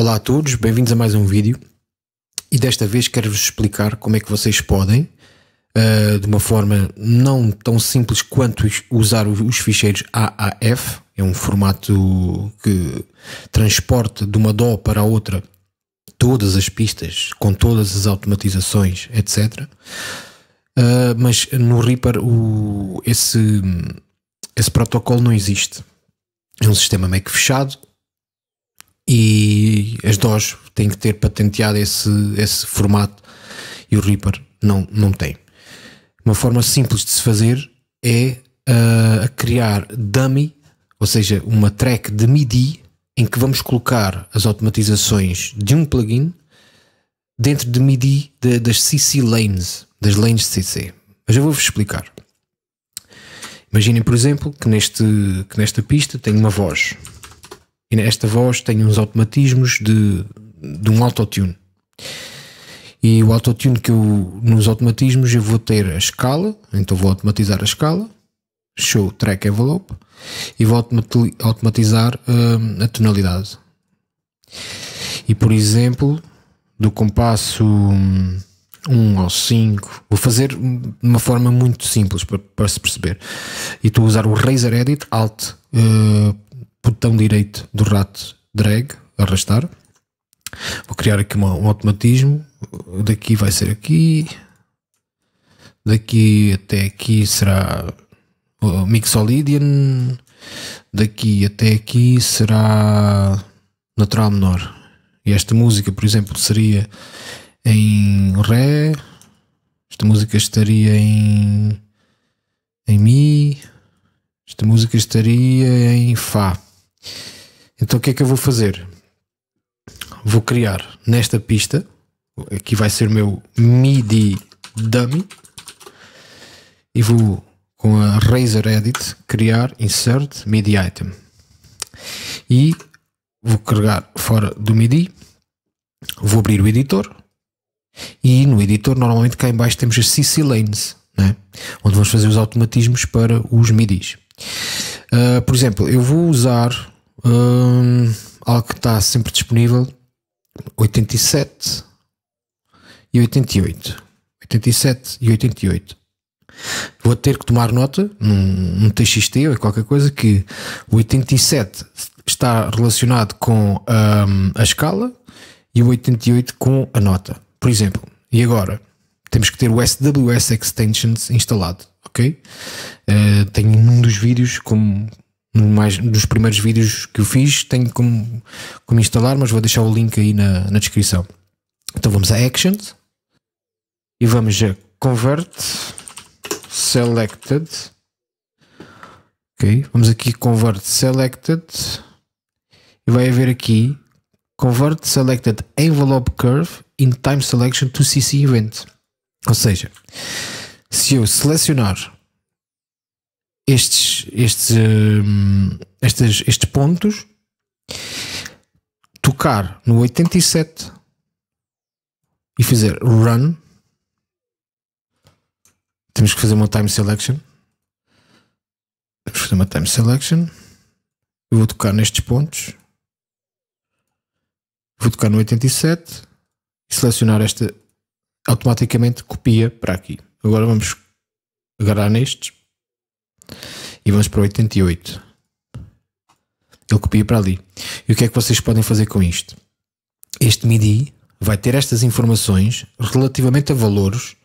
Olá a todos, bem-vindos a mais um vídeo e desta vez quero-vos explicar como é que vocês podem, uh, de uma forma não tão simples quanto usar os ficheiros AAF, é um formato que transporta de uma DAW para a outra todas as pistas, com todas as automatizações, etc. Uh, mas no Reaper o, esse, esse protocolo não existe. É um sistema meio que fechado e as DOS têm que ter patenteado esse, esse formato e o Reaper não, não tem. Uma forma simples de se fazer é uh, criar dummy, ou seja, uma track de MIDI em que vamos colocar as automatizações de um plugin dentro de MIDI de, das CC lanes, das lanes CC. Mas eu vou-vos explicar. Imaginem, por exemplo, que, neste, que nesta pista tem uma voz. E nesta voz tem uns automatismos de, de um autotune. E o autotune que eu, nos automatismos, eu vou ter a escala, então vou automatizar a escala, show track envelope, e vou automatizar uh, a tonalidade. E por exemplo, do compasso 1 ao 5. Vou fazer de uma forma muito simples para, para se perceber. E estou a usar o Razer Edit Alt, uh, botão direito do rato drag, arrastar. Vou criar aqui uma, um automatismo. Daqui vai ser aqui. Daqui até aqui será Mixolydian. Daqui até aqui será natural menor. E esta música, por exemplo, seria em Ré, esta música estaria em, em Mi, esta música estaria em Fá. Então o que é que eu vou fazer? Vou criar nesta pista, aqui vai ser o meu MIDI dummy, e vou com a Razer Edit criar insert MIDI item. E vou carregar fora do MIDI, vou abrir o editor e no editor, normalmente cá em baixo temos as CC lanes, né? onde vamos fazer os automatismos para os MIDIs. Uh, por exemplo, eu vou usar um, algo que está sempre disponível: 87 e 88. 87 e 88. Vou ter que tomar nota num, num TXT ou qualquer coisa que o 87 está relacionado com um, a escala e o 88 com a nota. Por exemplo, e agora? Temos que ter o SWS Extensions instalado, ok? Uh, tenho num dos vídeos, como mais, nos primeiros vídeos que eu fiz, tenho como, como instalar, mas vou deixar o link aí na, na descrição. Então vamos a Actions e vamos a Convert Selected. Ok, vamos aqui Convert Selected e vai haver aqui Convert Selected Envelope Curve in Time Selection to CC Event. Ou seja, se eu selecionar estes, estes, um, estes, estes pontos, tocar no 87 e fizer run, temos que fazer uma time selection. Vamos fazer uma time selection. Eu vou tocar nestes pontos. Vou tocar no 87 e selecionar esta automaticamente copia para aqui. Agora vamos agarrar nestes e vamos para 88. Ele copia para ali. E o que é que vocês podem fazer com isto? Este MIDI vai ter estas informações relativamente a valores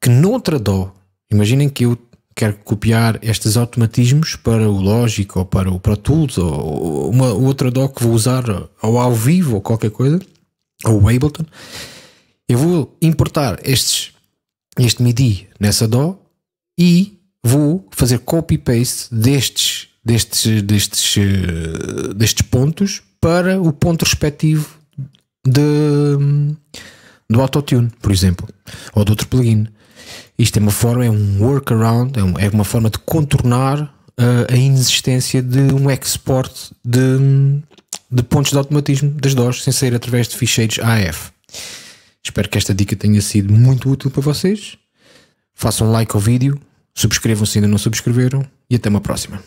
que noutra DO, imaginem que eu quero copiar estes automatismos para o Logic ou para o Pro Tools ou uma outra DO que vou usar ou ao vivo ou qualquer coisa, ou o Ableton, eu vou importar estes, este MIDI nessa DO e vou fazer copy-paste destes, destes, destes, eh, destes pontos para o ponto respectivo de, do Autotune, por exemplo, ou de outro plugin. Isto é uma forma, é um workaround, é, é uma forma de contornar uh, a inexistência de um export de, de pontos de automatismo das DOS sem ser através de ficheiros AF. Espero que esta dica tenha sido muito útil para vocês. Façam like ao vídeo, subscrevam se ainda não subscreveram e até uma próxima.